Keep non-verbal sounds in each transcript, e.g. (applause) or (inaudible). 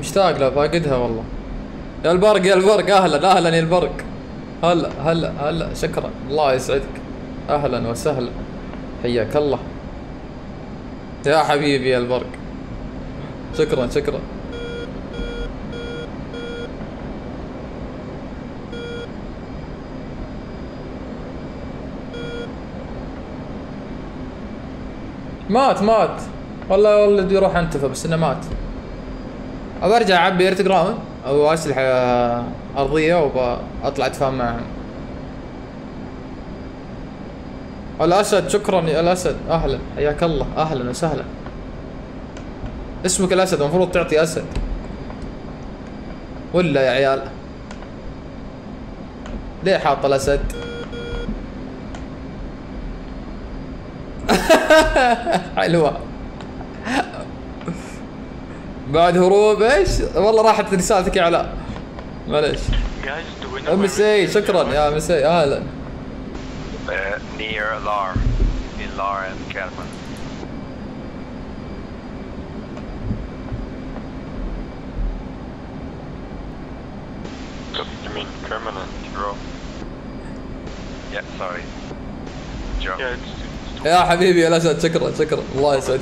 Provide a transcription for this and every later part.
مشتاق له فاقدها والله. يا البرق يا البرق أهلا أهلا يا البرق. هلا هلا هلا. شكرا. الله يسعدك. أهلا وسهلا. حياك الله. يا حبيبي يا البرق. شكرا شكرا. مات مات. والله بدي أروح انتفى بس إنه مات. أبى أرجع اعبي air to ground. أو اسلحه أرضية وبطلع أتفاهم معهم. الأسد شكرا يا الأسد. أهلا. حياك الله. أهلا وسهلا. اسمك الأسد. المفروض تعطي أسد. ولا يا عيال؟ ليه حاط الأسد؟ (laughs) حلوة. بعد هروب إيش والله راحت رسالتك يا علاء معليش Guys, do we know ام where سي we شكرا يا مسي أهلا Uh, near Lar. In Lar and Kalman. You mean permanent drop? Yeah, sorry. Joe. Yeah, it's, it's يا حبيبي يا الأسد شكرا شكرا الله يسعدك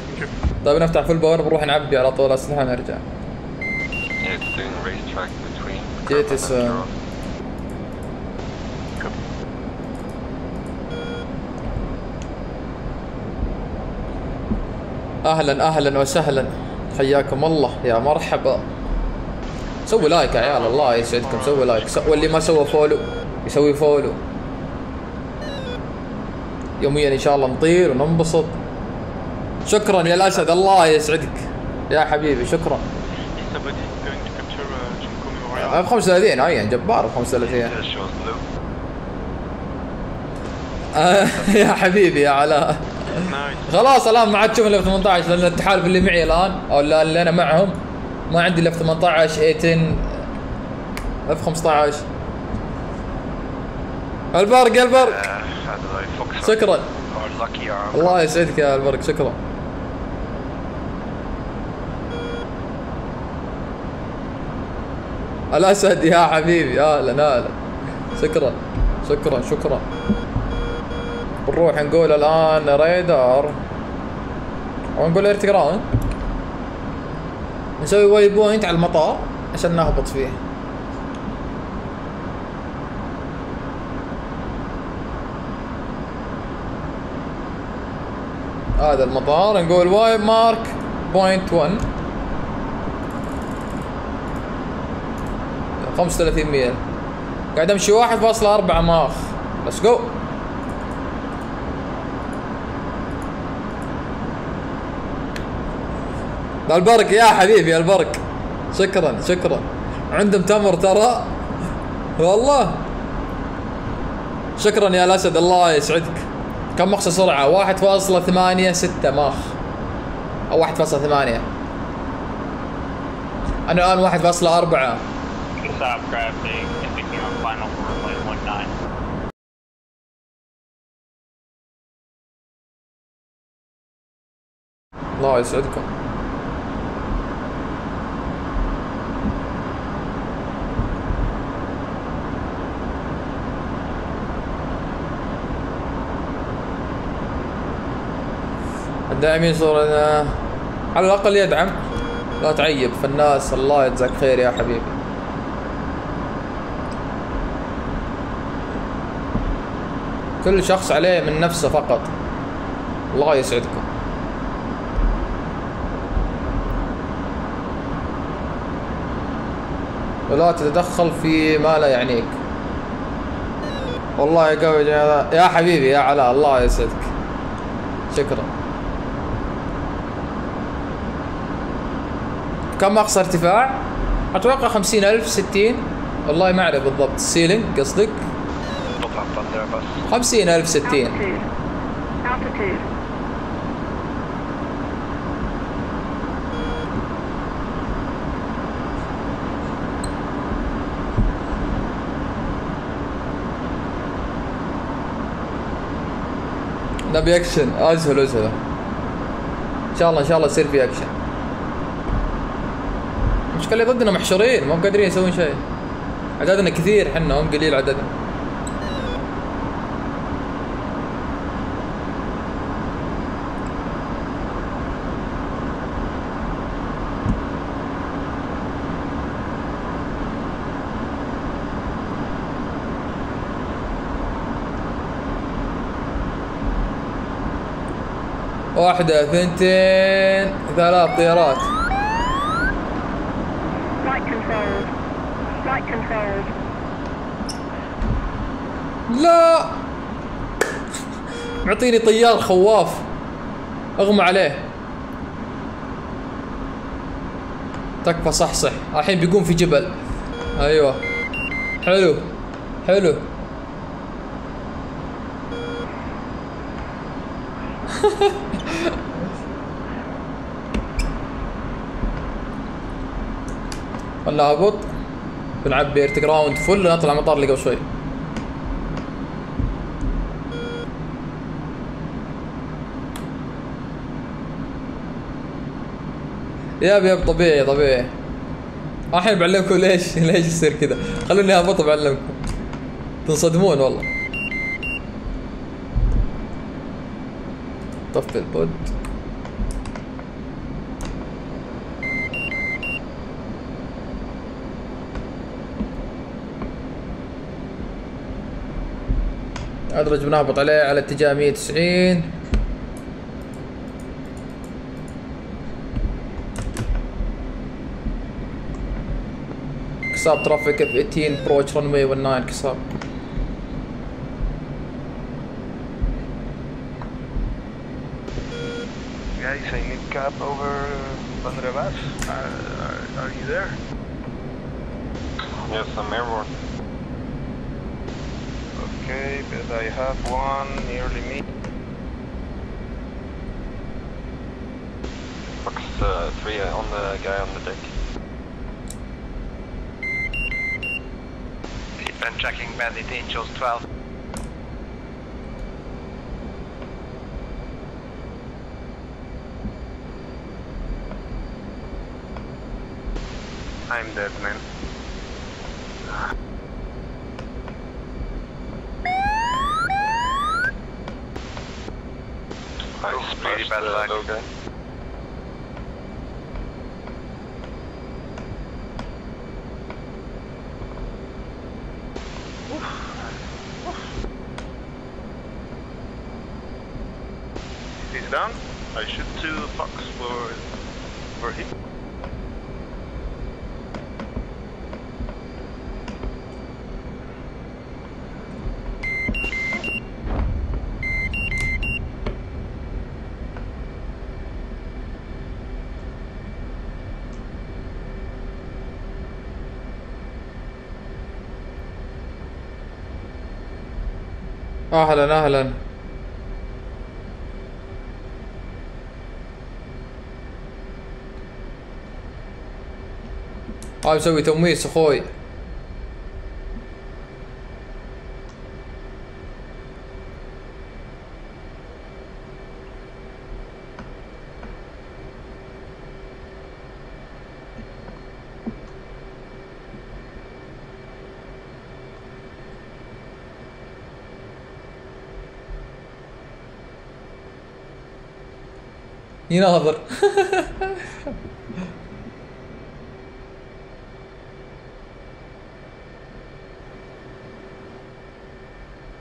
طيب نفتح full power بنروح نعبي على طول. اسلحه ونرجع drop. أهلا أهلا وسهلا. حياكم الله يا مرحبا. سوي like يا عيال الله يسعدكم. سوي like. واللي ما سوى follow يسوي فولو. يوميا إن شاء الله نطير وننبسط. شكرا يا الأسد الله يسعدك يا حبيبي شكرا? ب 35 عين جبار ب 35 Just shows blue. آه، يا حبيبي يا علاء. خلاص الآن ما عاد تشوف الا في 18 لأن التحالف اللي معي الآن أو اللي أنا معهم ما عندي الا في 18 18 F 15 البرق البرق on شكرا. الله يسعدك يا البرق شكرا الأسد يا حبيبي. أهلا أهلا شكرا شكرا شكرا. نروح نقول الآن ريدر. أو نقول air to ground نسوي waypoint على المطار عشان نهبط فيه. هذا المطار. نقول way mark point 1 35 ميل قاعد أمشي 1.4 ماخ. let's go البرق يا حبيبي يا البرق شكرا شكرا. عندهم تمر ترى. والله. شكرا يا الأسد الله يسعدك. كم مقصى سرعة؟ 1.86 ماخ. أو 1.8 أنا الآن 1.4 Stop crafting and became a final for runway 19. الله يسعدكم الداعمين صورنا على الأقل يدعم. لا تعيب في الناس الله يجزاك خير يا حبيبي. كل شخص عليه من نفسه فقط. الله يسعدكم. ولا تتدخل في ما لا يعنيك. والله يا قوي يا حبيبي يا علاء الله يسعدك. شكرا. كم أقصى ارتفاع؟ أتوقع خمسين ألف ستين. والله ما أعرف بالضبط. ال ceiling قصدك؟ خمسين ألف ستين. نبي أكشن. ازهل ازهل إن شاء الله إن شاء الله يصير في أكشن. المشكلة ضدنا محشورين ما قادرين يسوون شيء. عددنا كثير حنا هم قليل عددنا. واحدة ثنتين ثلاث طيارات. لا! معطيني طيار خواف. اغمى عليه. تكفى صحصح. الحين بيقوم في جبل. أيوه. حلو. حلو. (laughs) خلنا هبط بنعبي ارتك راوند فل نطلع مطار اللي قبل شوي. ياب ياب طبيعي طبيعي. الحين بعلمكم ليش ليش يصير كذا. خلوني اهبط بعلمكم. تنصدمون والله. طفي البود ادرج بنهبط عليه على اتجاه 190 كساب ترافيك اف 18 بروتش رنوي 19 كساب Guys, I need cap over. Are, are, are you there? Yes, I'm airborne. Okay, but I have one nearly me. Fox uh, 3 on the guy on the deck. Seatbelt tracking bandit Angels 12. I'm dead, man. Bad flag. Okay. أهلا أهلا. هاي مسوي تمويس أخوي. يناظر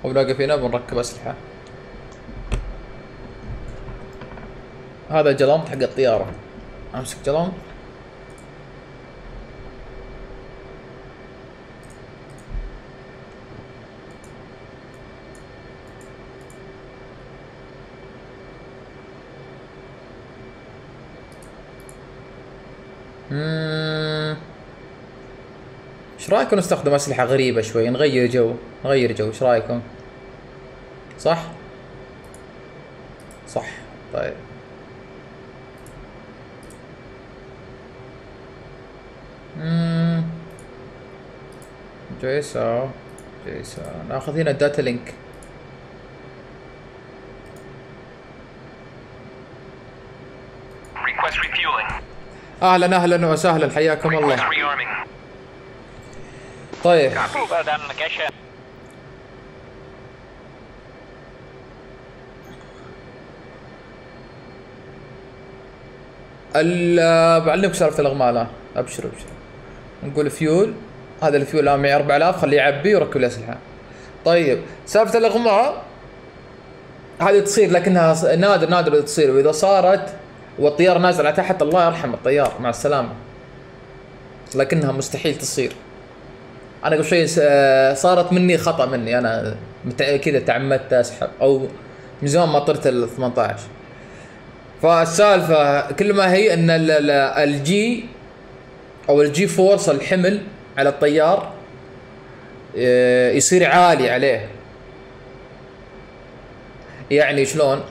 وبنوقف هنا بنركب أسلحة. هذا جلمط حق الطيارة. أمسك جلمط إيش رأيكم نستخدم أسلحة غريبة شوي؟ نغير جو نغير جو إيش رأيكم؟ صح؟ صح طيب. جيسا جيسا ناخذ هنا ال data link. أهلا أهلا وسهلا حياكم الله. طيب. بعلمك سالفة الإغماء ها أبشر أبشر. نقول فيول هذا الفيول الآن معي 4000 خليه يعبي وركب لي أسلحة. طيب. سالفة الأغماء هذه تصير لكنها نادر نادر تصير وإذا صارت والطياره نازله تحت الله يرحم الطيار مع السلامة. لكنها مستحيل تصير. أنا قبل شوي صارت مني خطأ مني أنا كذا تعمدت أسحب أو من زمان ما طرت ال 18 فالسالفة كل ما هي إن ال- ال- ال G أو ال G force الحمل على الطيار آه، يصير عالي عليه. يعني شلون؟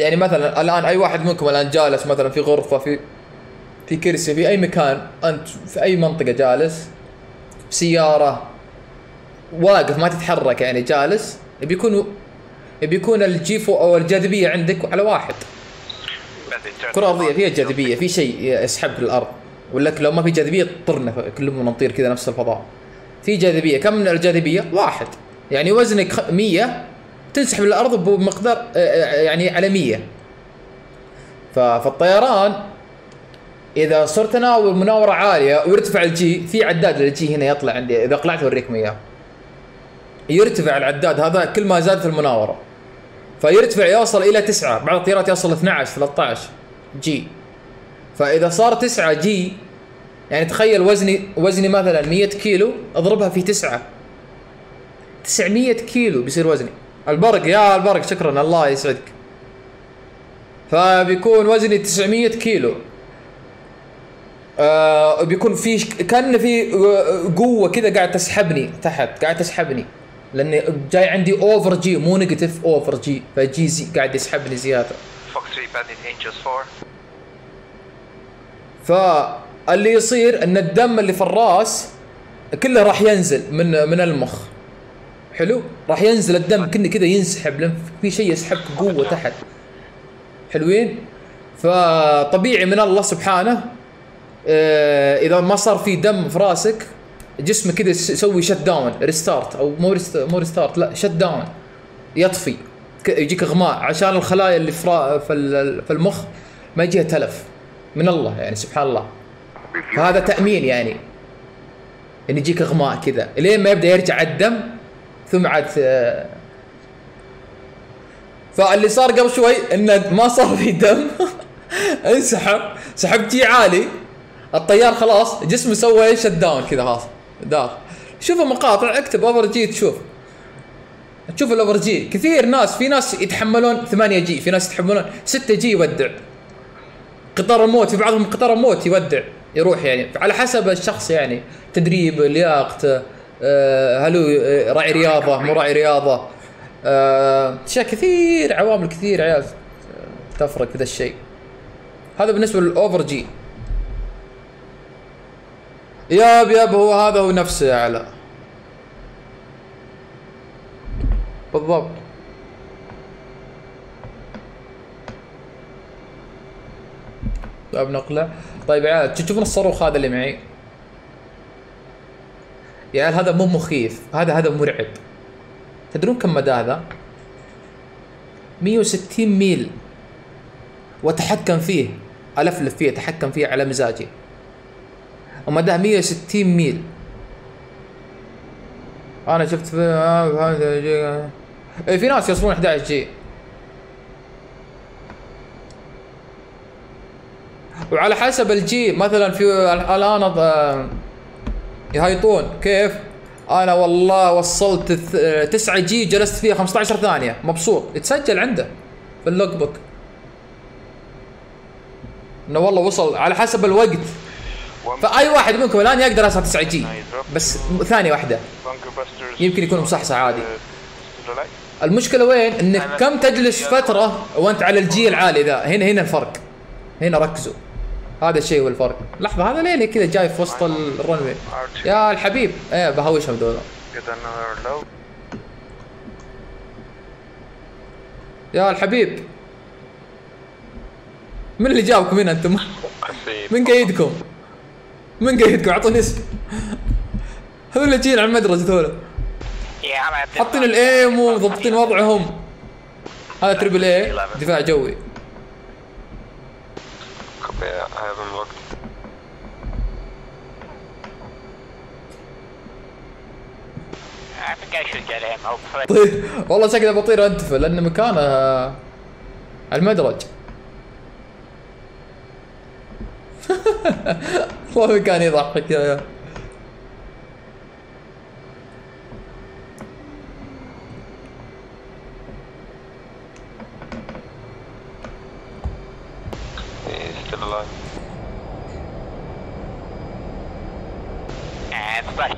يعني مثلا الآن أي واحد منكم الآن جالس مثلا في غرفة في في كرسي في أي مكان أنت في أي منطقة جالس بسياره واقف ما تتحرك يعني جالس بيكون بيكون الجيفو أو الجاذبية عندك على واحد. كرة أرضية فيها جاذبية في شيء يسحبك للأرض. ولك لو ما في جاذبية طرنا كلنا نطير كذا نفس الفضاء. في جاذبية كم من الجاذبية؟ واحد. يعني وزنك خ- 100 تنسحب للأرض بمقدار آه، آه، يعني على 100 ف- فالطيران إذا صرت تناور مناورة عالية ويرتفع الجي في عداد للجي هنا يطلع عندي إذا قلعت أوريكم إياه. يرتفع العداد هذا كل ما زادت المناورة. فيرتفع يوصل إلى 9 بعض الطيارات يوصل 12 13 G فإذا صار 9 G يعني تخيل وزني وزني مثلا 100 كيلو أضربها في 9 900 كيلو بيصير وزني. البرق يا البرق شكرا الله يسعدك. فبيكون وزني 900 كيلو. آه بيكون في كأن في آه، قوة كذا قاعد تسحبني تحت قاعد تسحبني. لأني جاي عندي over G مو negative over G فجي زي قاعد يسحبني زيادة. Fox 3 Bandit Angels 4. فاللي يصير إن الدم اللي في الراس كله راح ينزل من من المخ. حلو؟ راح ينزل الدم كنه كذا ينسحب لأن في شيء يسحبك قوة تحت. حلوين؟ فطبيعي من الله سبحانه آه، إذا ما صار في دم في راسك جسمك كذا يس- يسوي shut down restart أو مو مو restart لا shut down يطفي يجيك أغماء. عشان الخلايا اللي في في المخ ما يجيها تلف. من الله يعني سبحان الله. فهذا تأمين يعني. إن يجيك أغماء كذا. لين ما يبدأ يرجع الدم عاد آه، فاللي صار قبل شوي إنه ما صار في دم. (laughs) انسحب. سحب جي عالي. الطيار خلاص جسمه سوى شت داون كذا خلاص. داخل. شوف المقاطع اكتب over G تشوف. تشوف ال over G كثير ناس في ناس يتحملون 8 جي في ناس يتحملون 6 جي يودع. قطار الموت في بعضهم قطار الموت يودع يروح يعني. على حسب الشخص يعني. تدريب لياقته. هل هو آه، راعي رياضة مو راعي رياضة؟ آه، أشياء كثير عوامل كثير عيال آه، تفرق في ذا الشيء. هذا بالنسبة لل over G. ياب ياب هو هذا هو نفسه يا علاء بالضبط. طيب نقلع طيب عيال تشوفون الصاروخ هذا اللي معي؟ يا عيال هذا مو مخيف هذا هذا مرعب. تدرون كم مدى هذا؟ 160 ميل. وأتحكم فيه. الفلف فيه أتحكم فيه على مزاجي. ومداه 160 ميل. أنا شفت في آه، اي في ناس يوصلون 11 جي. وعلى حسب الجي مثلا في الآن آه، يهيطون كيف؟ أنا والله وصلت 9 G جلست فيها 15 ثانية. مبسوط. يتسجل عنده في ال log book إنه والله وصل على حسب الوقت. فأي واحد منكم الآن يقدر يصل 9 G. بس ثانية واحدة. يمكن يكون مصحصح عادي. المشكلة وين؟ إنك كم تجلس فترة وأنت على ال G العالي ذا. هنا هنا الفرق. هنا ركزوا. هذا الشيء هو الفرق. لحظة هذا ليه كذا جاي في وسط ال runway. يا الحبيب. إيه بهوشهم دول. يا الحبيب. من اللي جابكم هنا أنتم؟ من قايدكم؟ من قايدكم؟ أعطوني اسم. هذول اللي جايين على المدرج ذولا حاطين. الايم وضبطين وضعهم. هذا تربل اي دفاع جوي. Copy, I have him locked. I think I should get him, hopefully. طير والله شكله بطير أنتفه لأن مكانه المدرج (laughs) والله كان يضحك يا Still alive. And splash.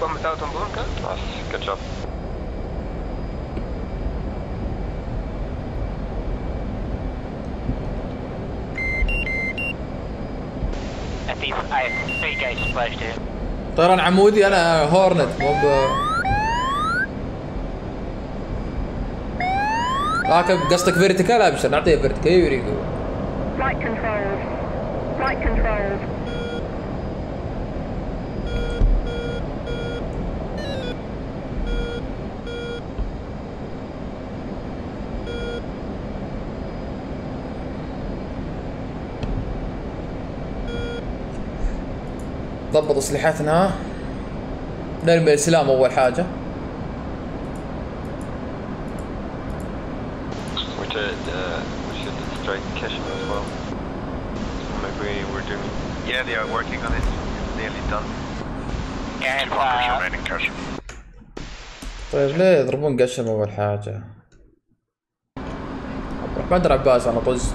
Bombed out on bunker? Nice, good job. At least I think I splashed him. طيران عمودي أنا Hornet مو راكب قصدك vertical ابشر نعطيه vertical يوريكو. Flight controls. ضبط اسلحتنا. نرمي السلام أول حاجة We should, uh, we should strike Keshem as well. Maybe we're doing... Yeah, they are working on it. It's nearly done. And uh, remaining cash. طيب ليه يضربون قشم اول حاجة عبد الرحمن عباس أنا طز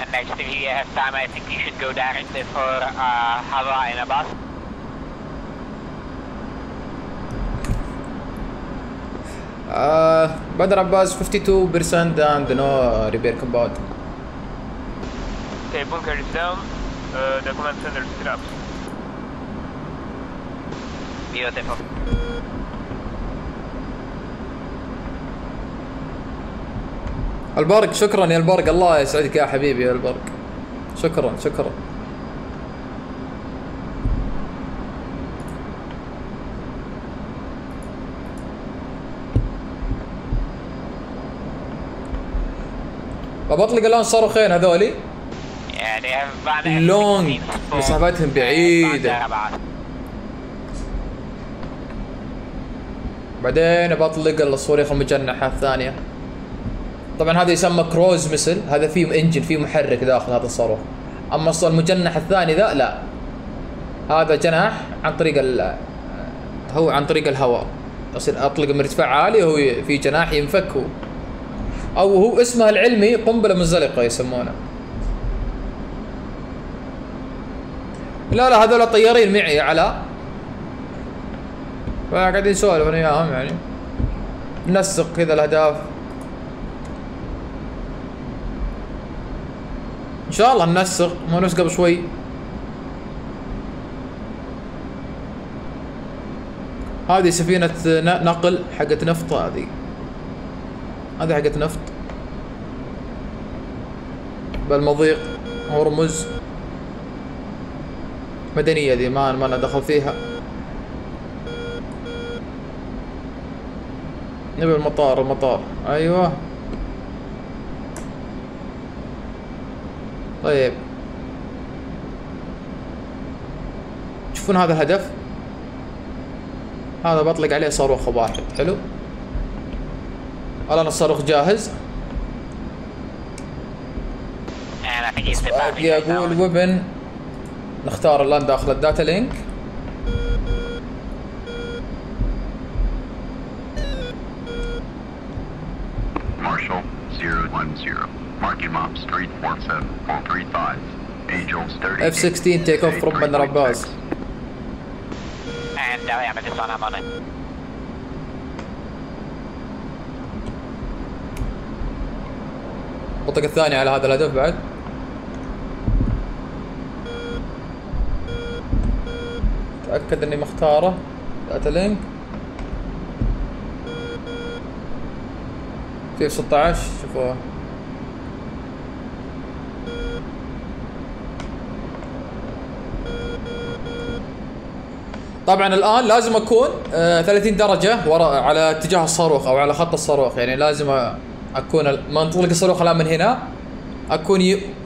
and next if you have time, I think you should go directly for uh, Hava in a bus. آه بدر عباس 52% and no repair compound Okay, bunker is down. Uh, the command center is up. Beautiful. البرق شكرا يا البرق الله يسعدك يا حبيبي يا البرق شكرا شكرا بطلق الان صاروخين هذولي Yeah, they have van Long. F-16 spawn. مسافتهم And بعيدة. بعدين بطلق الصواريخ المجنحة الثانية طبعا هذا يسمى كروز مثل هذا فيه انجن فيه محرك داخل هذا الصاروخ. أما المجنح الثاني ذا لا. هذا جناح عن طريق ال هو عن طريق الهواء. يصير أطلق من ارتفاع عالي وهو في جناح ينفك. هو أو هو اسمه العلمي قنبلة منزلقه يسمونه. لا لا هذول طيارين معي علاء فقاعدين أنا وياهم يعني. ننسق كذا الأهداف. إن شاء الله ننسق مو نفس قبل شوي. هذه سفينة نقل حقت نفط هذه. هذه حقت نفط. بالمضيق هرمز. مدنية ذي ما ما دخل فيها. نبي المطار المطار. أيوه. طيب. تشوفون هذا الهدف هذا بطلق عليه صاروخ واحد. حلو. الان الصاروخ جاهز؟ أقول ويبن نختار الان داخل ال data link Marshall 010. Marking Mom's 3 47435. Angels 30. F-16 take off from Bandar Abbas. And diameter is on, I'm on it. الطق الثاني على هذا الهدف بعد تأكد إني مختاره. data link. F 16 شوفوها. طبعا الآن لازم أكون آه 30 درجة ورا على اتجاه الصاروخ أو على خط الصاروخ. يعني لازم أكون منطلق الصاروخ الآن من هنا. أكون.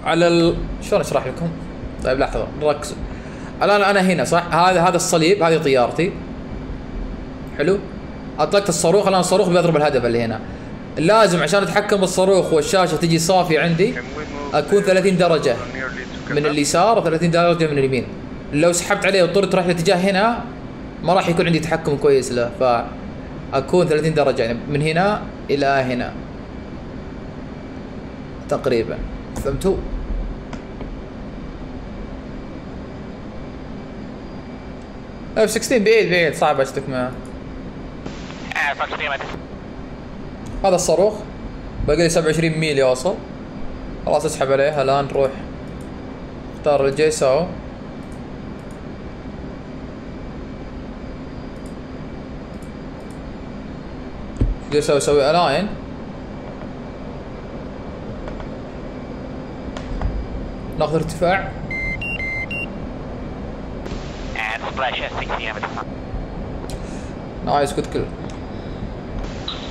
على ال... شلون أشرح لكم؟ طيب لحظة ركزوا الآن أنا هنا صح؟ هذا هذا الصليب هذه طيارتي حلو؟ أطلقت الصاروخ الآن الصاروخ بيضرب الهدف اللي هنا لازم عشان أتحكم بالصاروخ والشاشة تجي صافية عندي أكون 30 درجة من? اليسار و30 درجة من اليمين لو سحبت عليه واضطريت تروح الاتجاه هنا ما راح يكون عندي تحكم كويس له فأكون 30 درجة يعني من هنا إلى هنا تقريبا فهمتوا؟ اف 16 بعيد بعيد صعب أشتك معه. Fox 3 meters. هذا الصاروخ. باقي لي 27 ميل يوصل خلاص اسحب عليه. الآن نروح. اختار ال JSOW. JSOW أسوي align ناخذ ارتفاع. And splash at 60 meters. Nice good kill.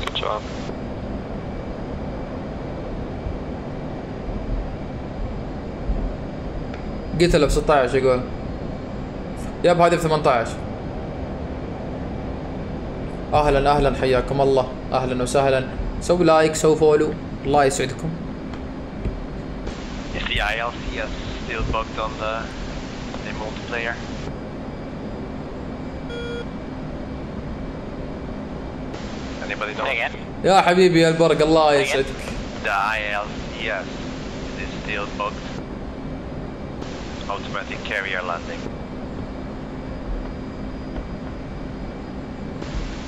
Good job. قتله ب 16 يقول يب هذه ب 18 أهلا أهلا حياكم الله. أهلا وسهلا. سووا like سووا follow. الله يسعدكم. Is the ILCS still bugged on the, the multiplayer? Anybody know? Say again. يا حبيبي يا البرق الله يسعدك The ILCS is it still bugged? Automatic carrier landing.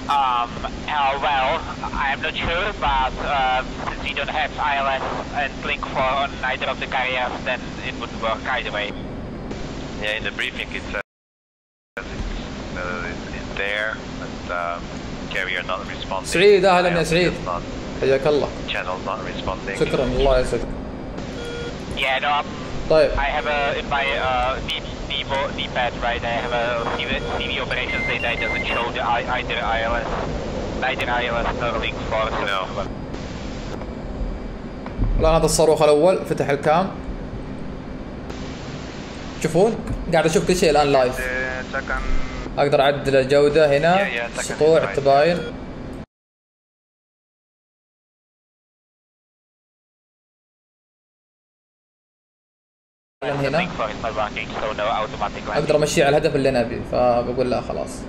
Um, uh, well, I'm not sure, but uh, since we don't have ILS and Blink 4 on either of the carriers, then it would work either way. Yeah, in the briefing it says it's, uh, it's, it's there, but um, carrier not responding. سعيد أهلا يا سعيد. حياك الله. شكرا الله يسعدك. طيب. الآن هذا الصاروخ الأول فتح الكام. شوفون قاعد أشوف كل شيء الآن لايف أقدر أعدل الجودة هنا سطوع. التباين هنا Link 4 is not working, so no automatic landing. أقدر أمشي على الهدف اللي نبي فبقول لا خلاص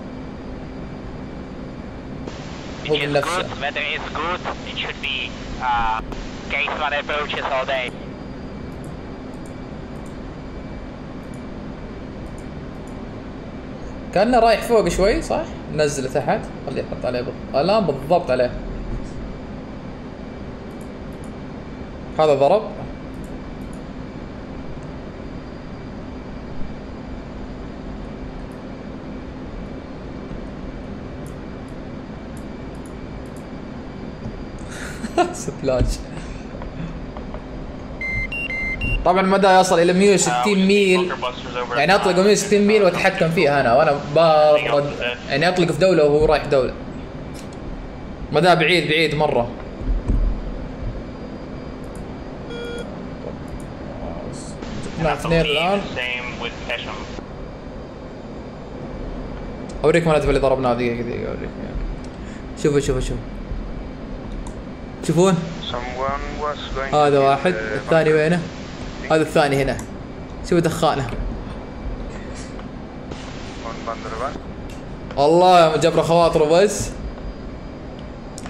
هو بنفسه. good, weather is good, it should be uh, case one approaches all day. كأنه رايح فوق شوي صح؟ نزله تحت. خليه يحط عليه الآن بالضبط عليه. هذا ضرب. (laughs) سبلاج طبعا مدى يصل إلى 160 ميل. يعني أطلق 160 ميل وأتحكم فيه أنا وأنا برد يعني أطلق في دولة وهو رايح دولة. مدى بعيد بعيد مرة. مع اثنين الآن. اوريكم الهدف اللي ضربناه دقيقة دقيقة اوريكم. شوفوا شوفوا شوفوا. تشوفون going هذا to واحد. الثاني وينه؟ هذا الثاني هنا. شوفوا دخانة. Bandarban. والله جبر خواطره بس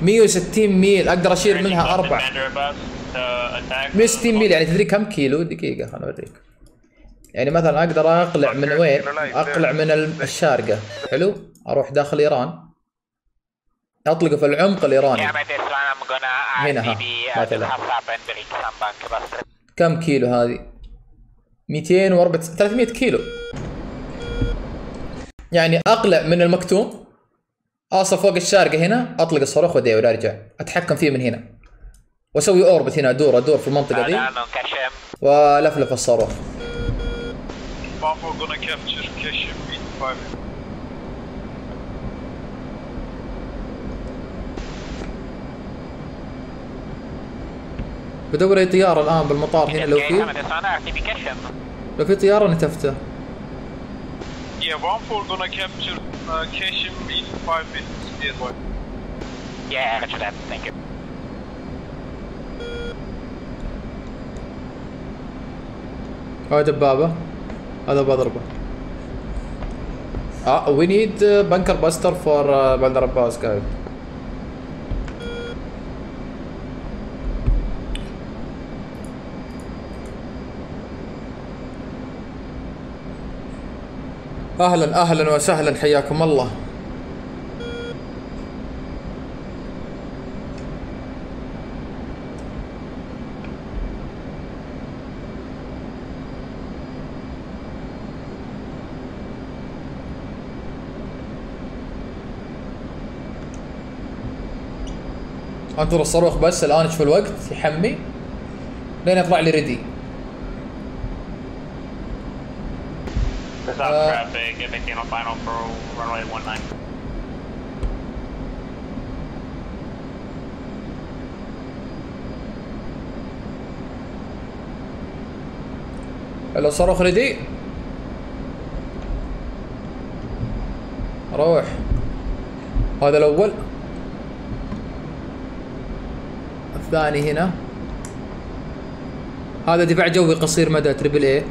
160 ميل. أقدر أشيل منها أربع 160 ميل. يعني تدري كم كيلو؟ دقيقة خلنا أوريك. يعني مثلا أقدر أقلع من وين؟ أقلع من ال- الشارقة. حلو؟ أروح داخل إيران. اطلقه في العمق الإيراني. هنا ها، كم كيلو هذه؟ 204 300 كيلو. يعني أقلع من المكتوم اوصل فوق الشارقة هنا أطلق الصاروخ ودي وارجع أتحكم فيه من هنا. وأسوي أوربت هنا ادور ادور في المنطقة دي. والفلف الصاروخ Bravo gonna capture Keshim in 5 بدور أي طيارة الآن بالمطار هنا لو في. لو في طيارة نتفته Yeah, 1-4 gonna capture uh, in 5 minutes. Yeah, roger that. Thank you. هاي دبابة هذا بضربة آه we need bunker buster for بندر عباس قاعد أهلا أهلا وسهلا حياكم الله. انطر الصاروخ بس الآن شوف الوقت؟ يحمي. لين يطلع لي ريدي. There's Uh, traffic, in on final for runway 19. حلو الصاروخ ريدي؟ روح. هذا الأول. الثاني هنا. هذا دفاع جوي قصير مدى تريبل اي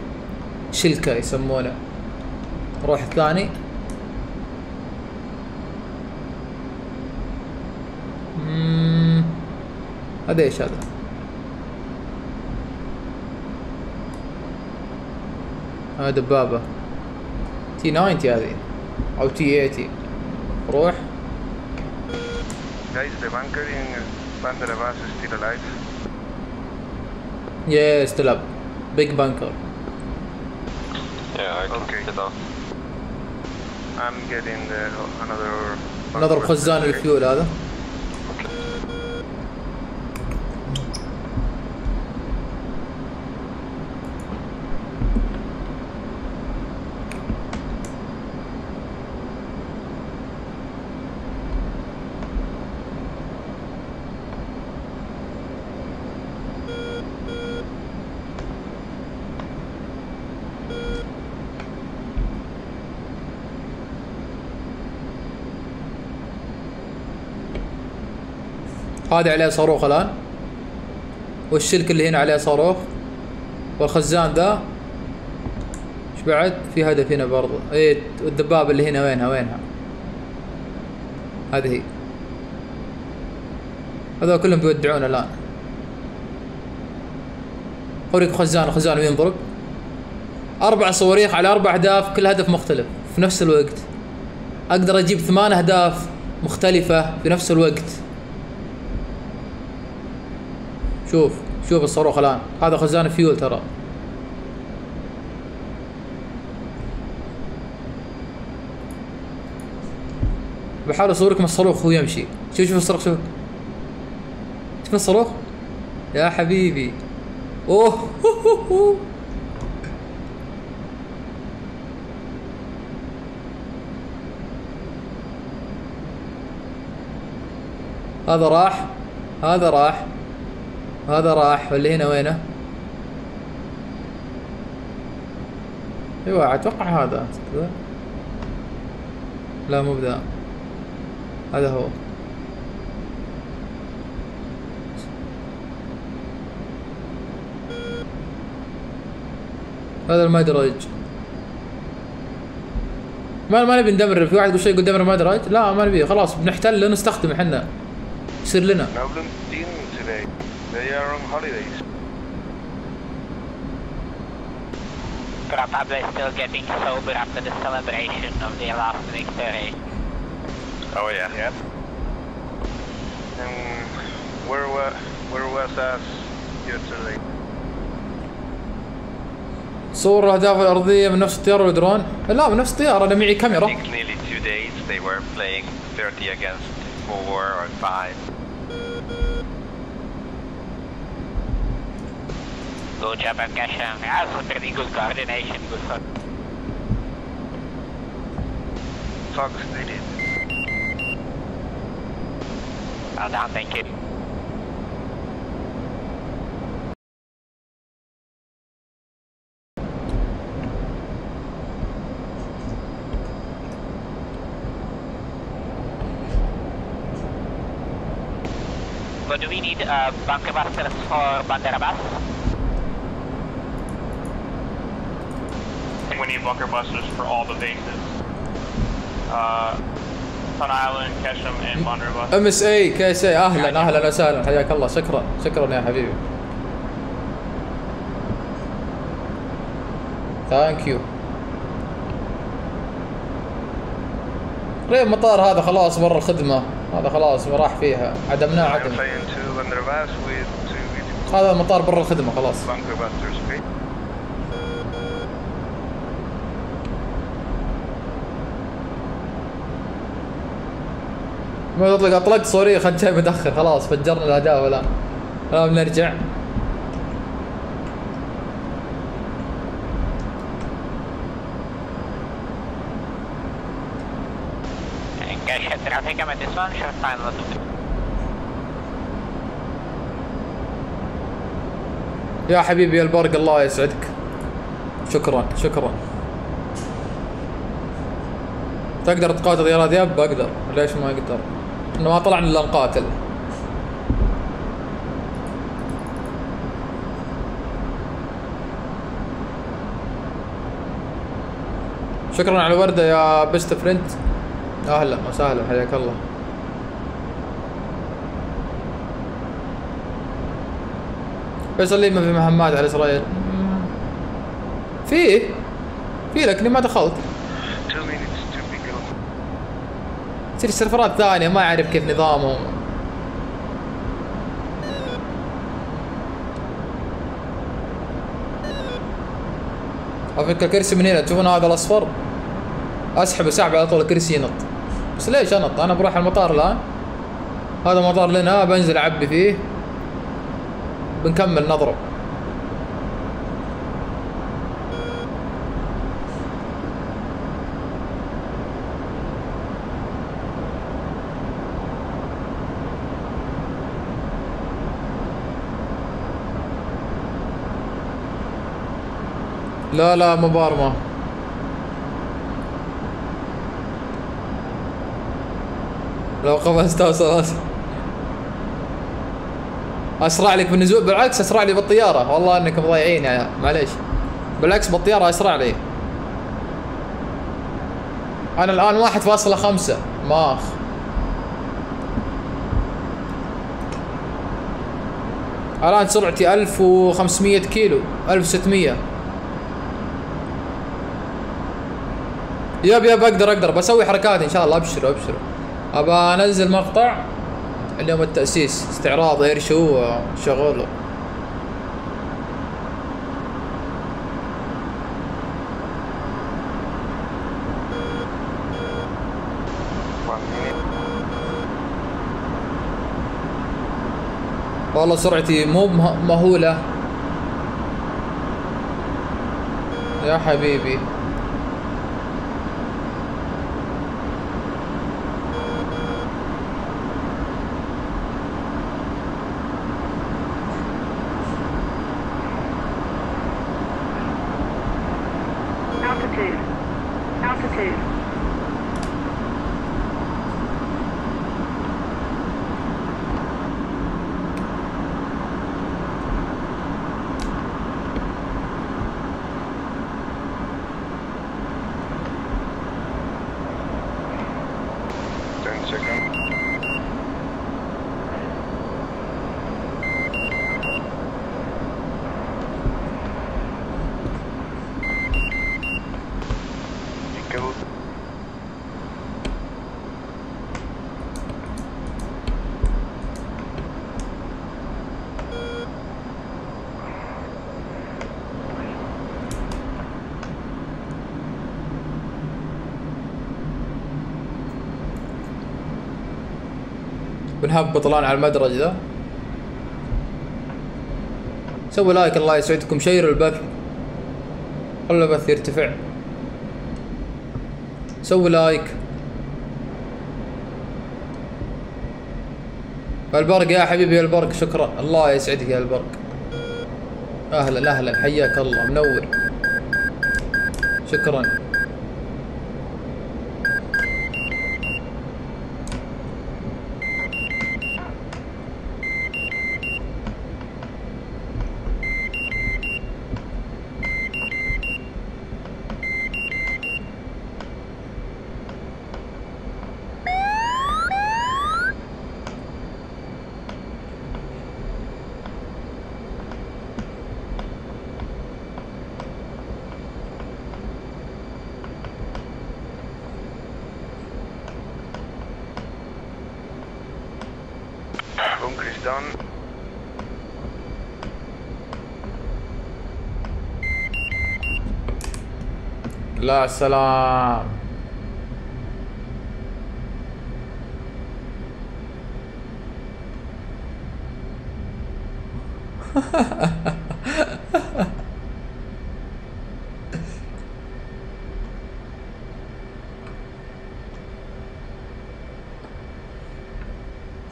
شلكة يسمونه. روح الثاني مم. هذا إيش هذا هذا دبابة تي 90 هذه أو تي 80 روح Guys, the bunker in Bandera Base is still alive. يا ستيل بيج بانكر Yeah, I can Okay. get off. I'm getting the, another... bunker. خزان الفيول هذا هذا عليه صاروخ الآن. والشلك اللي هنا عليه صاروخ. والخزان ذا إيش بعد؟ في هدف هنا برضه إيه الدبابه اللي هنا وينها؟ وينها؟ هذه هي. هذول كلهم بيودعون الآن. اوريك خزان خزان ينضرب أربع صواريخ على أربع أهداف كل هدف مختلف. في نفس الوقت. أقدر أجيب ثمان أهداف مختلفة في نفس الوقت. شوف شوف الصاروخ الآن. هذا خزان فيول ترى. بحاول اصوركم الصاروخ وهو يمشي. شوف شوف الصاروخ شوف. شوف الصاروخ. يا حبيبي. أوه. هو هو هو. هذا راح هذا راح. هذا راح واللي هنا وينه؟ أيوه أتوقع هذا. لا مو بذا. هذا هو. هذا المدرج. ما ما نبي ندمر. في واحد يقول شيء يقول دمر المدرج؟ لا ما نبي. خلاص بنحتله نستخدمه إحنا. يصير لنا. They are on holidays. But Pablo is still getting sober after the celebration of the last victory. Oh yeah. Yeah. And where was where was us yesterday? صور الاهداف الارضيه من نفس الطياره والدرون لا من نفس الطياره انا معي I كاميرا think nearly two days they were playing 30 against 4 or 5. Good job. Also pretty good coordination, good fun. Fox needed. Well done, thank you. What do we need? Uh, bunker busters for Bandera think we need bunker busters for all the bases. Uh, Sun Island, Ketchum, and Blunderbuss. ام اس اي كي اس اي أهلا أهلا وسهلا حياك الله شكرا شكرا يا حبيبي ثانك يو ليه المطار هذا خلاص برا الخدمة؟ هذا خلاص راح فيها. عدمناه I'm عدم هذا المطار برا الخدمة خلاص bunker busters, okay? ما تطلق أطلقت صوري خد جاي متأخر خلاص فجرنا الاداء ولا. لا بنرجع. final two. يا حبيبي يا البرق الله يسعدك. شكرا شكرا. تقدر تقاتل يا رياض بقدر ليش ما أقدر؟ إنه ما طلعنا إلا نقاتل شكرا على الوردة يا best friend أهلا وسهلا حياك الله. فيصل لي ما في مهمات على إسرائيل. في في لكني ما دخلت Two minutes to be gone. تصير سيرفرات ثانية ما أعرف كيف نظامهم. فكرة الكرسي من هنا تشوفون هذا الأصفر؟ أسحب اسحب على طول الكرسي ينط. بس ليش أنط؟ أنا بروح المطار الآن. هذا مطار لنا بنزل أعبي فيه. بنكمل نضرب. لا لا مبارمة لو قفزت اوصل أس- أسرع لك بالنزول بالعكس أسرع لي بالطيارة. والله إنكم ضايعين يا معليش. بالعكس بالطيارة أسرع لي. أنا الآن واحد فاصلة خمسة. ماخ. الآن سرعتي 1500 كيلو. 1600 يب يب أقدر أقدر. بسوي حركات إن شاء الله. ابشروا ابشروا ابى أنزل مقطع اليوم التأسيس. استعراض اير شو شغله. والله سرعتي مو مه- مهولة. يا حبيبي. بنهبط الان على المدرج ذا. سووا like الله يسعدكم. شيروا البث. خلوا البث يرتفع. سووا like. البرق يا حبيبي يا البرق. شكرا. الله يسعدك يا البرق. أهلا أهلا. حياك الله. منور. شكرا Bunker is done. لا سلام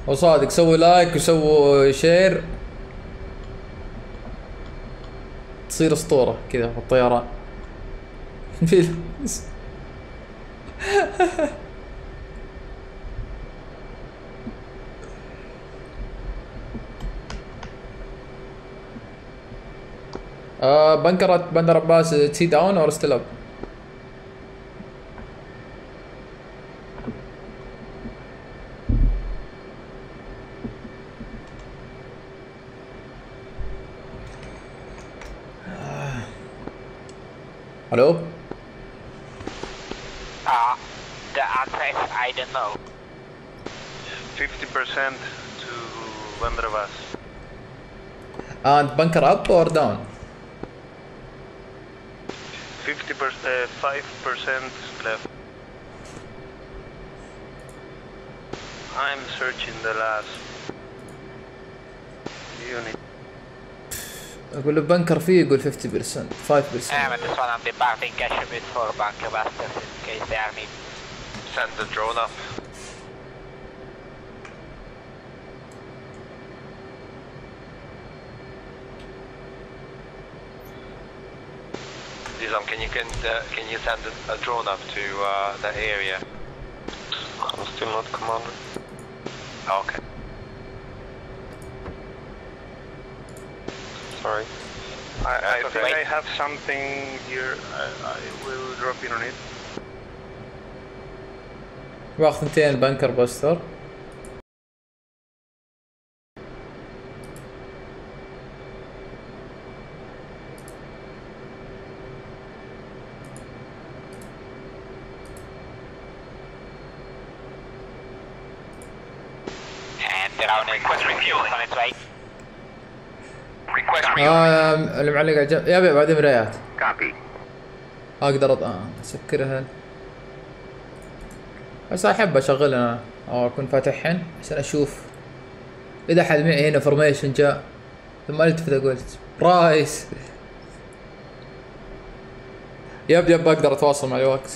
وصادق سووا like وسووا share. تصير أسطورة كذا في الطيران فيلم آه bunker بندر عباس it down or still up ألو Uh, the answer is I don't know. 50% to Vandervas. and bunker up or down 50%, uh, 5% left. I'm searching the last unit. اقول له بنكر فيه يقول 50% 5% Um, at this one I'm departing Kashmir for bunker busters in case they are need. Send the drone up. Nizam, can you can uh, can you send a, a drone up to uh, that area? I'm still not commander. Okay. Sorry. I, I That's think okay. I have something here. I, I will drop in on it. باخذ ثنتين بنكر بوستر آه المعلق على جنب يا بعدين مرايات. أقدر أسكرها. بس أحب أشغلها. أو اكون فاتحهن عشان أشوف إذا احد معي هنا formation جاء. ثم ألتفت أقول برايس يب يب أقدر أتواصل مع الوقت.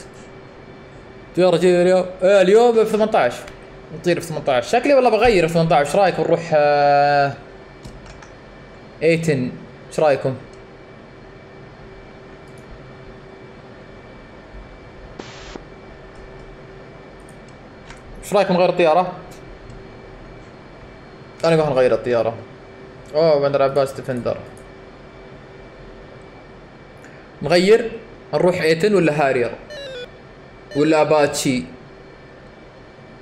يا رجال اليوم آه اليوم F 18 نطير F 18 شكلي والله بغير F 18 إيش رأيكم؟ نروح آه 18 إيش رأيكم؟ إيش رايكم نغير الطيارة؟ أنا نروح نغير الطيارة أوه بندر عباس defender نغير نروح إيتن ولا Harrier ولا أباتشي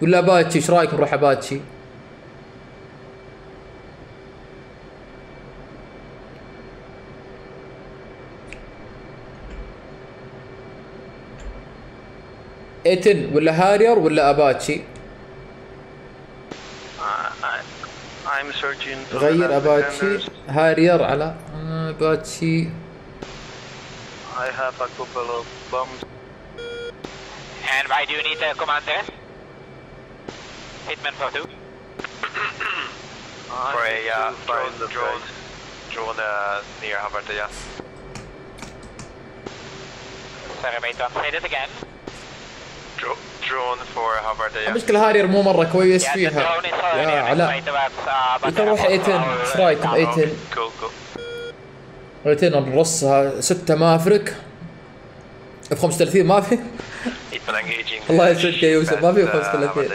ولا أباتشي إيش رايكم نروح أباتشي؟ إيتن ولا هارير ولا أباتشي؟ غير last اباتشي defenders. هارير على اباتشي I have a couple of bombs. And why do you need a commander? Hitman for two. (coughs) I For a, need uh, to find drone- the drone. place. Drone uh, near Havartia. Sorry, mate, don't say this again. Dro- drone for Havartia. المشكلة Harrier مو مرة كويس فيها. يا علاء انت ايتن إيش رايكم ايتن؟ ايتن نرصها ستة Maverick F 35 ما في. الله يسعدك يا يوسف. ما في 35 uh,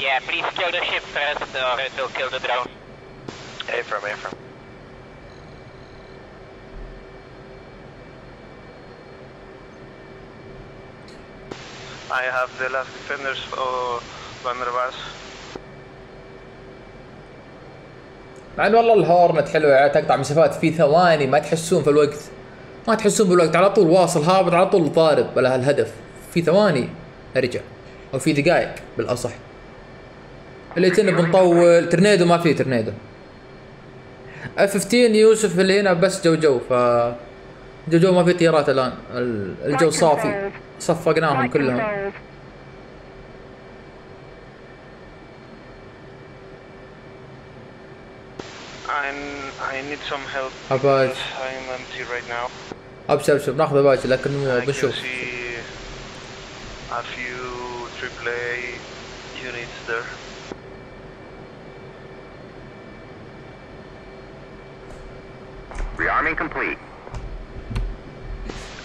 Yeah, please kill the ship first, or it will kill the drone. Affirm, affirm. I have the last defenders of Banderbas. مع ان والله الهورنت حلوة يعني تقطع مسافات في ثواني ما تحسون في الوقت. ما تحسون بالوقت على طول واصل هابط على طول ضارب على هالهدف. في ثواني أرجع أو في دقائق بالأصح. اللي تن بنطول ترنيدو ما في ترنيدو. اف 15 يوسف اللي هنا بس جو جو ف جو جو ما في طيارات الان ال- الجو صافي صفقناهم كلهم I need some help. I'm empty right now. ابشر ابشر بناخذ اباجي لكن بنشوف see a few AAA units there. Rearming complete.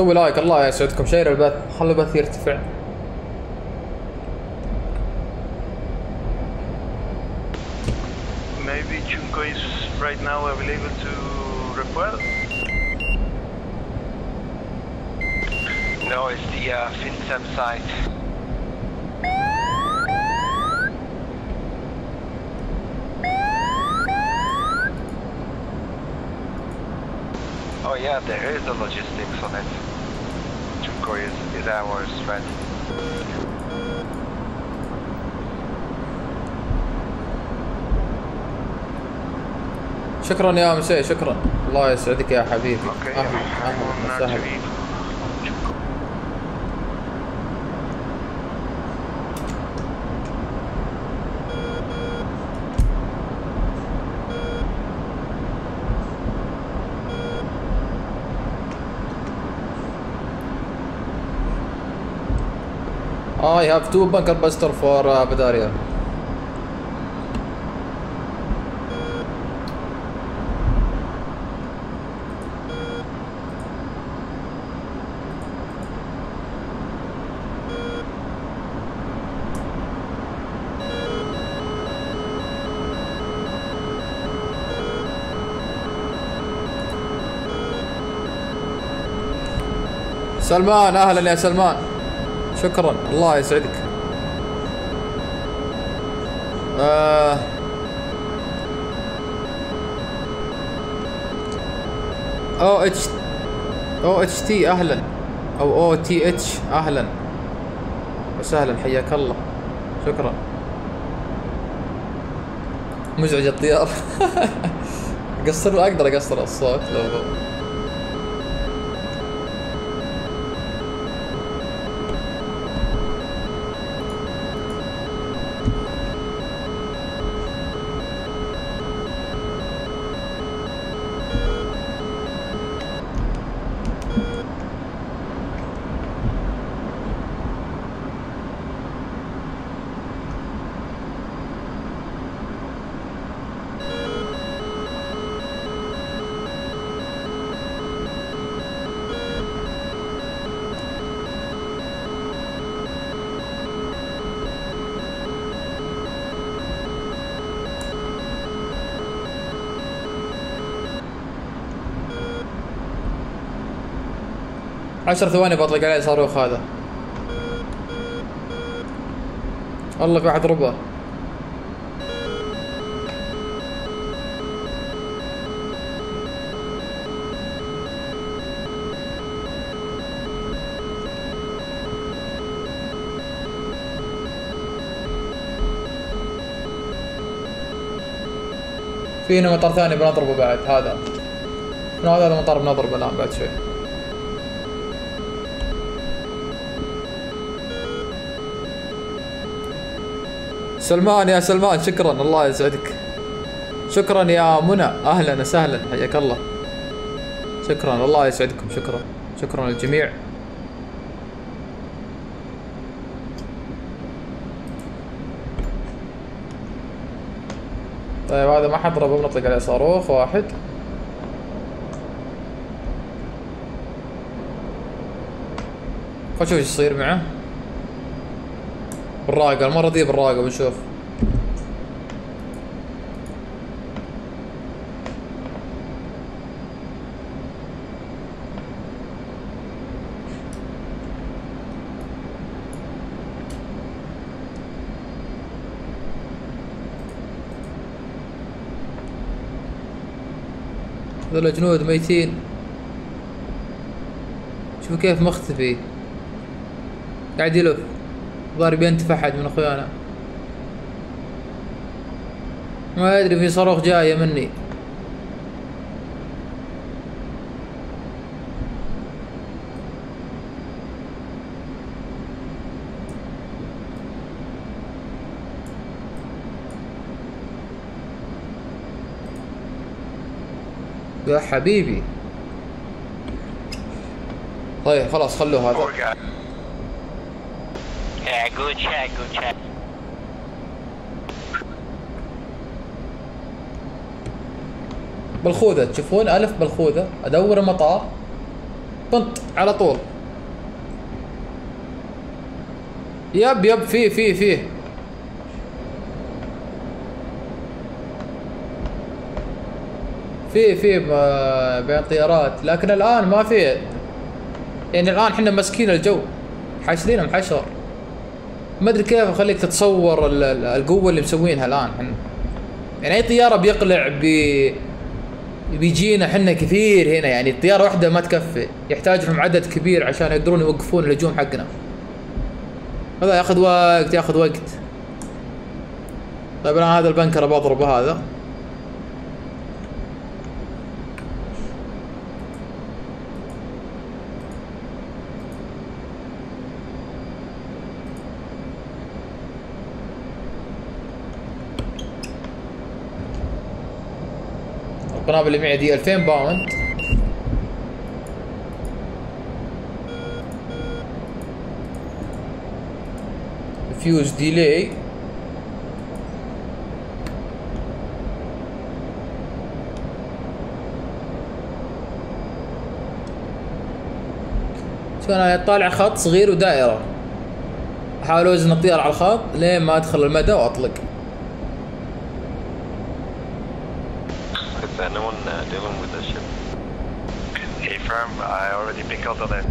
سوي لايك الله يسعدكم شير البث خلوا البث يرتفع Maybe Chunko is right now available to repel. No, it's the uh, FinSem site. Oh yeah, there is a logistics on it. Chunko is, is our strength. شكرا يا مسي شكرا. الله يسعدك يا حبيبي. أهلا أهلا وسهلا. I have two bunker buster for uh, Bavaria. سلمان أهلا يا سلمان شكرا. الله يسعدك. آه. أو إتش. أو إتش تي أهلا. أو OTH أهلا. وسهلا حياك الله. شكرا. مزعج الطيار. (laughs) قصر أقدر أقصر الصوت لو عشر ثواني بطلق عليه صاروخ هذا. والله في واحد ربع فينا مطار ثاني بنضربه بعد هذا. هذا؟ المطار بنضربه الآن بعد شوي. سلمان يا سلمان شكرا. الله يسعدك. شكرا يا منى. أهلا وسهلا. حياك الله. شكرا. الله يسعدكم. شكرا. شكرا للجميع. طيب هذا ما حضربه بنطلق عليه صاروخ واحد. خل نشوف إيش يصير معه. بالراقة المرة دي بالراقة بنشوف. هذول جنود ميتين. شوفوا كيف مختفي. قاعد يلف. ضارب بينتف احد من أخويانا. ما أدري في صاروخ جاية مني. يا حبيبي. طيب خلاص خلوه هذا. Yeah, good check, good check. بالخوذة تشوفون؟ ألف بالخوذة أدور المطار. بنط على طول. يب يب فيه فيه فيه. فيه ب- بين طيارات. لكن الآن ما في يعني الآن إحنا ماسكين الجو. حاشرينه محشر ما أدري كيف أخليك تتصور ال- ال- القوة اللي مسوينها الآن. إحنا يعني أي طيارة بيقلع بي بيجينا حنا كثير هنا. يعني الطيارة واحدة ما تكفي. يحتاج لهم عدد كبير عشان يقدرون يوقفون الهجوم حقنا. هذا ياخذ وقت ياخذ وقت. طيب أنا هذا البنكر بضربه هذا. القنابل اللي معي دي 2000 باوند. فيوز ديلي شوف أنا طالع خط صغير ودائرة. أحاول أوزن الطيارة على الخط لين ما أدخل المدى وأطلق Is anyone uh, dealing with the ship? Hey, firm. I already pickled on it.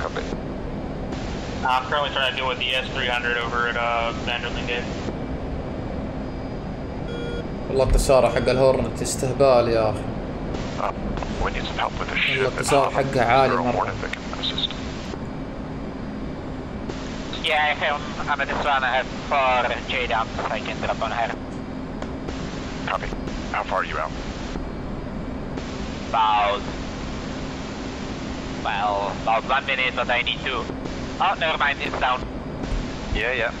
Copy. I'm currently trying to deal with the S300 over at uh, Vanderlyn Gate. والله القسارة حق الهورنت استهبال يا Uh, the ship. والله Hava. حقها عالي مرة. Yeah, I have, I'm at this one. I have four J dumps I can drop on her. How far are you out? About... Well, about one minute, but I need to... Oh, never mind, it's down. Yeah, yeah.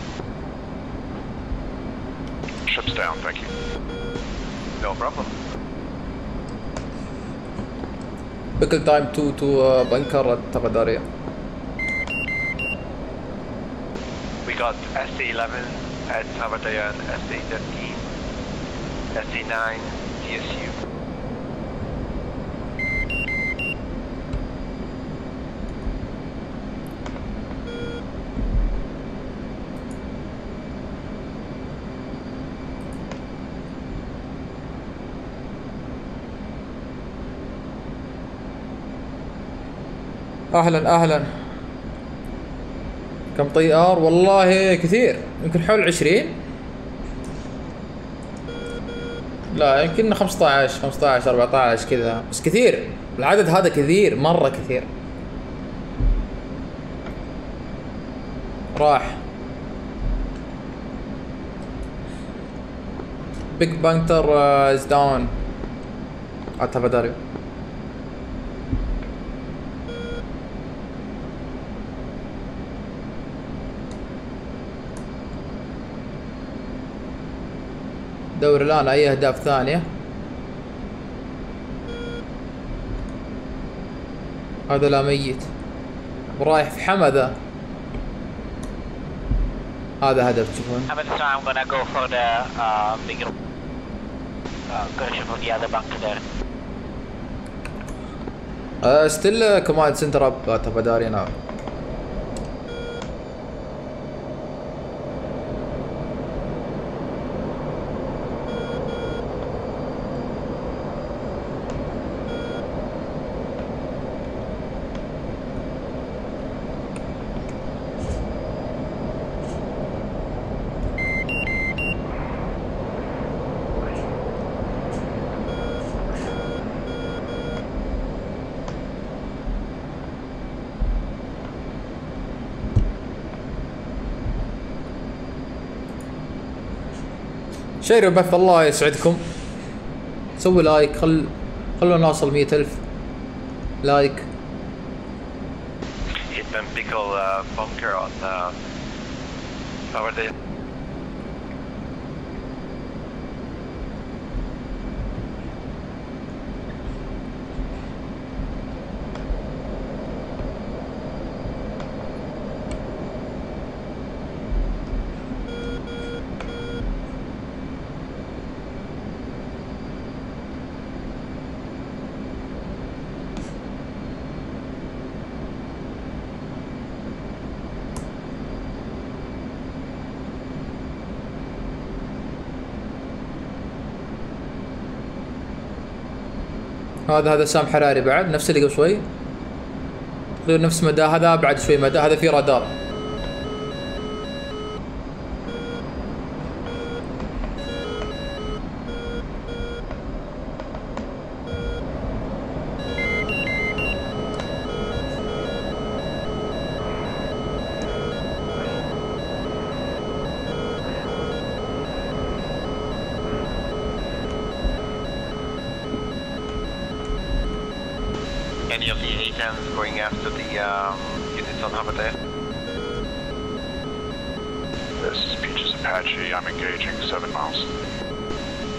Ship's down, thank you. No problem. Pickle time to, to uh, bunker at Tagadaria. We got SC-11 at Tagadaria and SC-13 SC9, DSU. أهلا أهلا. كم طيار؟ والله كثير. يمكن حول عشرين. لا يمكن 15 15 14 كذا. بس كثير. العدد هذا كثير مرة كثير. راح. big bunker is down عطها بداريو دور الان أي أهداف ثانية؟ هذا لا ميت. ورايح في حمدة. هذا هدف تشوفون I'm so I'm gonna go for the uh, big uh, version for the other bunker there. ستيل كوماند سنتر اب تبى داري أنا شيروا بث الله يسعدكم. سوي like خل خلونا نوصل مية ألف like. Pickle uh, bunker on uh, over the هذا هذا سام حراري بعد نفس اللي قبل شوي. نفس مدى هذا بعد شوي مدى هذا في رادار. any of the A-10s going after the um, units on Hover there. This is Peaches Apache. I'm engaging seven miles.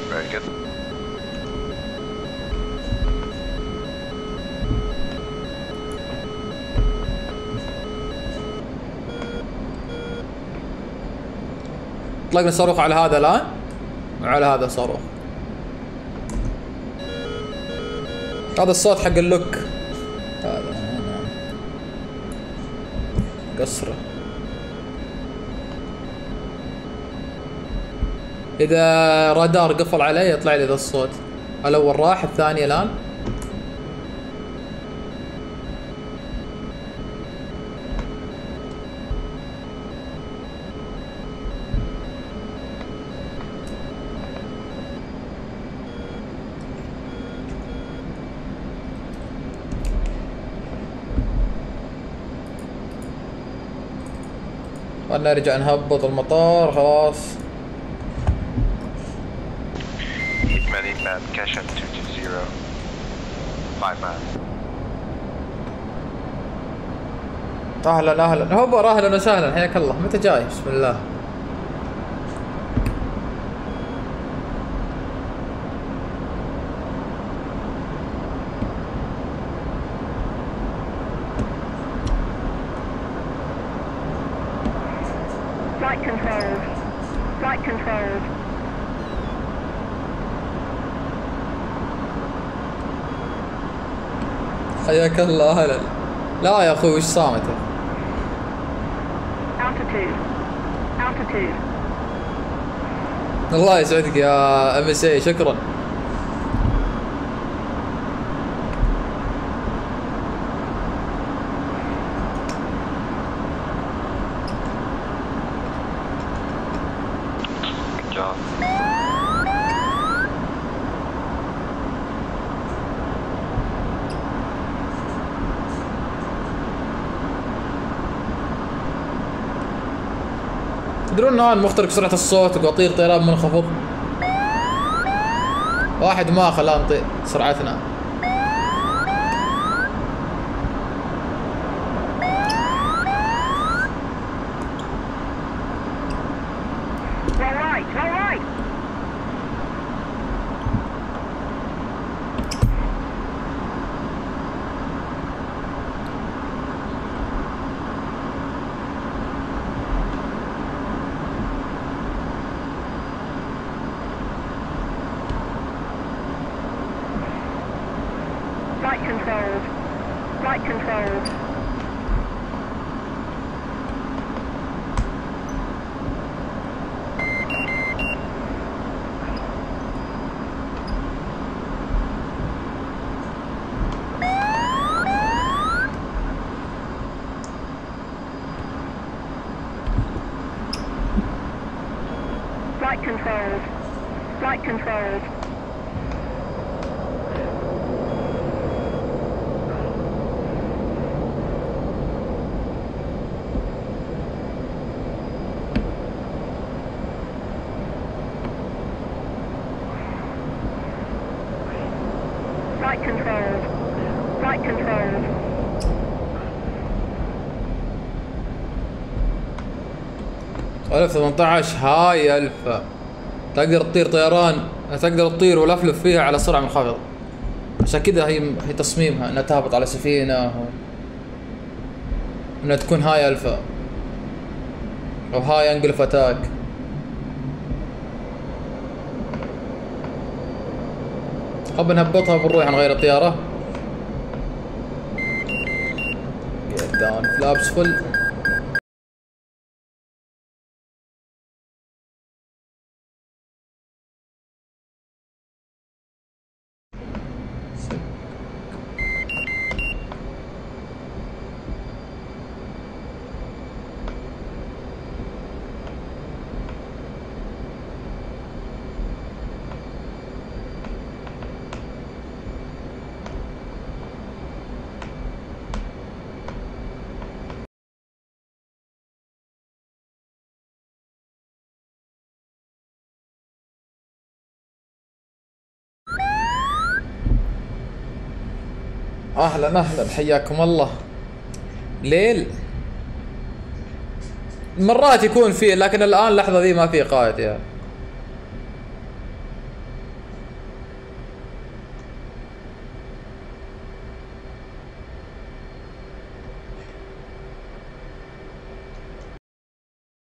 Very good. طلقنا صاروخ على هذا الان وعلى هذا صاروخ هذا الصوت حق اللوك قصره إذا رادار قفل علي يطلع لي ذا الصوت. الأول راح الثاني الآن. ونرجع نهبط المطار خلاص. Hitman, Hitman, cash at 220. Five man. أهلا أهلا. هوبر أهلا وسهلا. حياك الله. متى جاي؟ بسم الله. حياك الله أهلا لا يا أخوي وش صامته. الله يسعدك يا أم اس اي شكرا. أنا مخترق سرعة الصوت واطير طيران منخفض واحد ما خلاه نطير سرعتنا. ألف 18 هاي ألف. تقدر تطير طيران تقدر تطير ولفلف فيها على سرعة منخفضة. عشان كذا هي هي تصميمها إنها تهبط على سفينة و... إنها تكون هاي ألفا أو هاي أنجل اتاك حب نهبطها بنروح نغير الطيارة. Get down. Flaps full. أهلا أهلا. حياكم الله. ليل. مرات يكون فيه لكن الآن اللحظه ذي ما في قائد يا